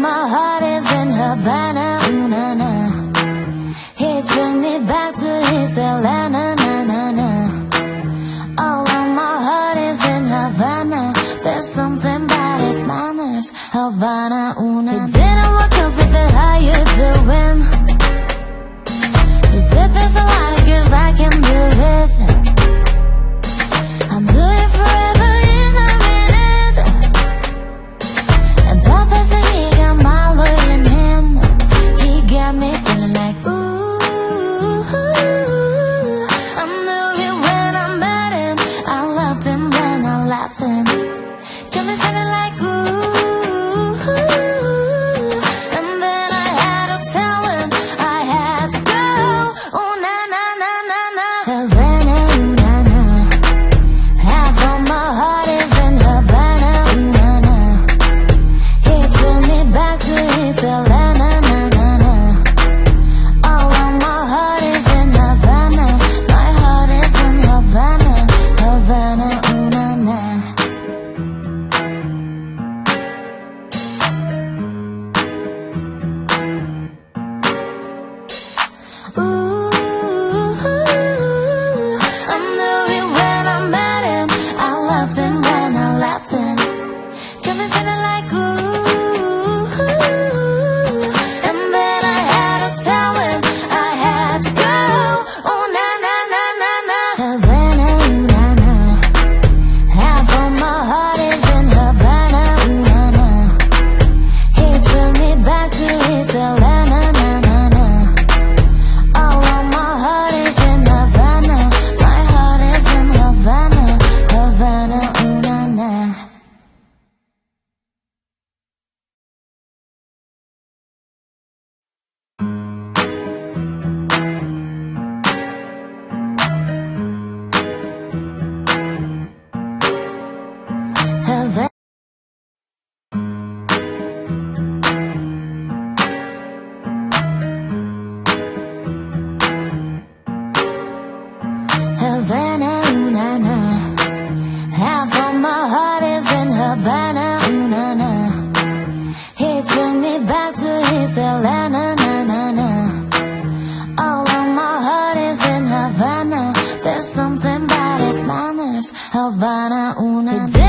my heart is in Havana, ooh, na, na. He took me back to his Atlanta, na, na, na. Oh, well, my heart is in Havana. There's something about his manners, Havana, ooh, na. He didn't look up with the higher doing. laughing. Got me feeling like ooh. in Havana, there's something about its manners. Havana.